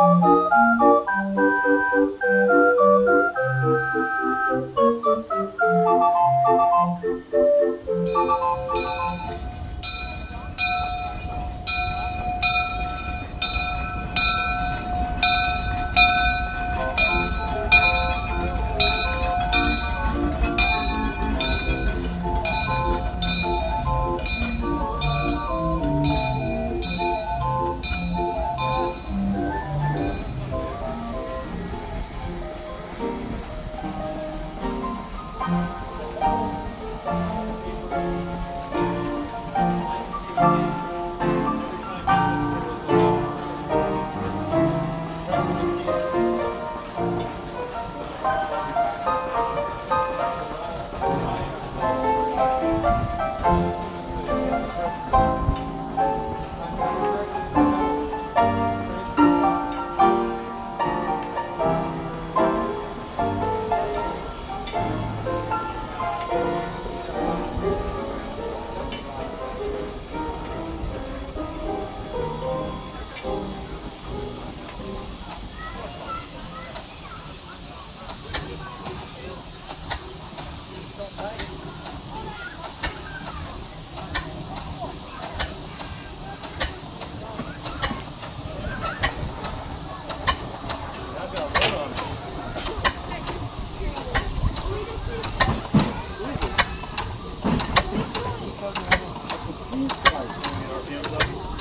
Thank you. Thank you. Vai.